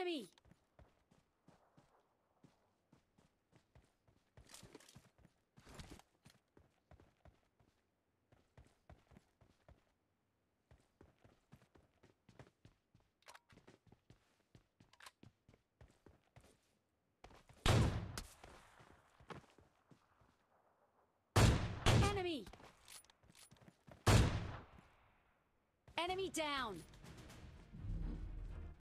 Enemy! Enemy! Enemy down!